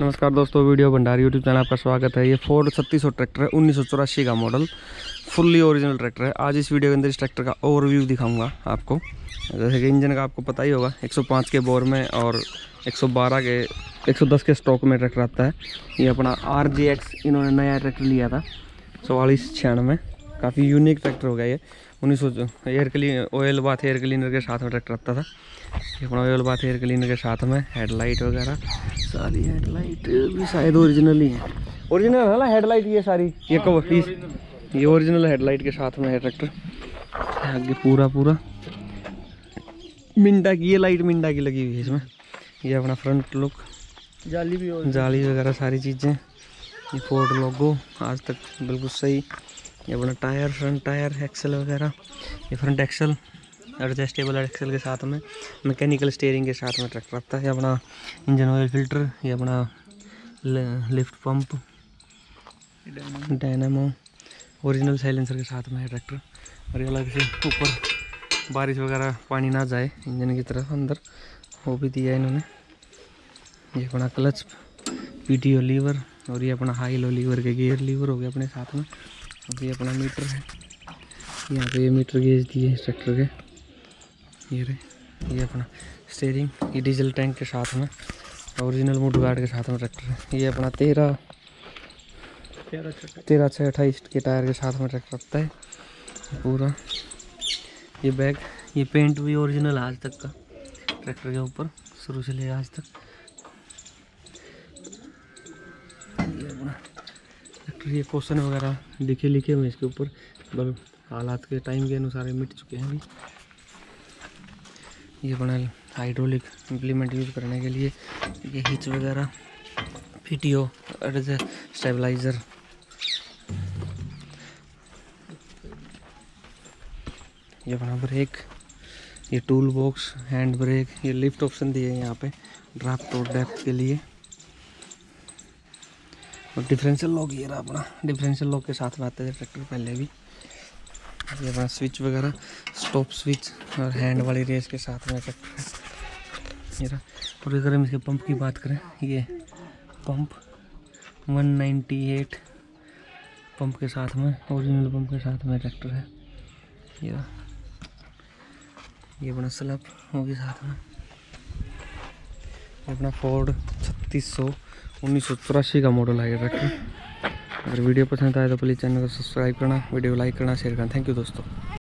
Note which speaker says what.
Speaker 1: नमस्कार दोस्तों, video Bhandari YouTube channel आपका स्वागत है। ये फोर्ड छत्तीस ट्रैक्टर है, उन्नीस सौ चौरासी का मॉडल फुल्ली ओरिजिनल ट्रैक्टर है। आज इस वीडियो के अंदर इस ट्रैक्टर का ओवरव्यू दिखाऊँगा आपको। जैसे कि इंजन का आपको पता ही होगा 105 के बोर में और 112 के 110 के स्टॉक में ट्रैक्टर आता है। ये अपना आर इन्होंने नया ट्रैक्टर लिया था, चौवालीस छियानवे। काफ़ी यूनिक ट्रैक्टर हो गया ये। उन्नीस सौ air clean oil bath air cleaner के साथ में ट्रैक्टर आता था। ये अपना ऑयल बाथ एयर क्लीनर के साथ में हेडलाइट वगैरह। सारी हेडलाइट भी शायद ओरिजिनल ही है। ओरिजिनल है ना हेडलाइट ये सारी? ये कवर पीस ये ओरिजिनल हेडलाइट के साथ में है ट्रैक्टर आगे पूरा पूरा। मिंडा की ये लाइट मिंडा की लगी हुई है इसमें। ये अपना फ्रंट लुक
Speaker 2: जाली भी हो
Speaker 1: जाली वगैरह सारी चीज़ें। ये फोर्ड लोगो आज तक बिल्कुल सही। ये अपना टायर फ्रंट टायर एक्सल वगैरह। ये फ्रंट एक्सल एडजस्टेबल एक्सल के साथ में, मैकेनिकल स्टेयरिंग के साथ में ट्रैक्टर आता है अपना इंजन ऑयल फ़िल्टर, ये अपना lift pump, dynamo, original silencer के साथ में है ट्रैक्टर। और ये अलग से ऊपर बारिश वगैरह पानी ना जाए इंजन की तरफ़, अंदर, वो भी दिया है इन्होंने। ये अपना क्लच, पीटीओ लीवर, और ये अपना हाई लो लीवर के गियर लीवर हो गया अपने साथ में। और ये अपना मीटर है। यहाँ पे ये मीटर गेज दिए ट्रैक्टर के। ये रहे ये अपना स्टेयरिंग ये डीजल टैंक के साथ में ओरिजिनल मोटर गार्ड के साथ में ट्रैक्टर है। ये अपना तेरह
Speaker 2: तेरह
Speaker 1: छः अट्ठाईस के टायर के साथ में ट्रैक्टर आता है पूरा। ये बैग ये पेंट भी ओरिजिनल आज तक का ट्रैक्टर के ऊपर शुरू से ले आज तक। ये ट्रैक्टर ये क्वेश्चन वगैरह लिखे लिखे हुए इसके ऊपर हालात के टाइम के अनुसार मिट चुके हैं अभी। ये बना हाइड्रोलिक इम्प्लीमेंट यूज़ करने के लिए। ये हिच वगैरह पीटीओ स्टेबलाइज़र ये अपना ब्रेक ये टूल बॉक्स हैंड ब्रेक ये लिफ्ट ऑप्शन दिए हैं यहाँ पे ड्राफ्ट और डेप्थ के लिए। और डिफरेंशियल लॉक ये रहा अपना डिफरेंशियल लॉक के साथ में आते थे ट्रैक्टर पहले भी। ये अपना स्विच वगैरह स्टॉप स्विच और हैंड वाली रेस के साथ में ये और अगर हम इसके पंप की बात करें, ये पंप 198 पंप के साथ में ओरिजिनल पंप के साथ में ट्रैक्टर है। ये ये अपना स्लप होगी साथ में। अपना फोर्ड छत्तीस सौ उन्नीस सौ चौरासी का मॉडल है ये ट्रैक्टर अगर वीडियो पसंद आए तो प्लीज़ चैनल को सब्सक्राइब करना, वीडियो को लाइक करना शेयर करना। थैंक यू दोस्तों।